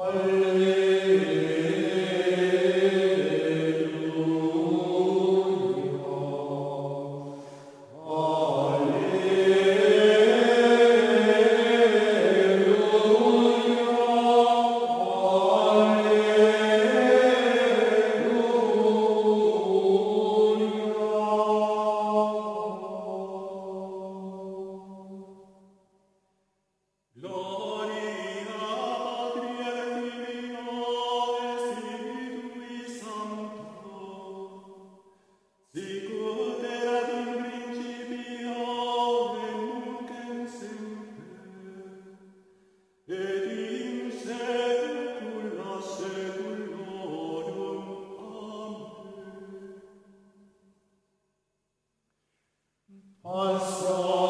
Hallelujah. I saw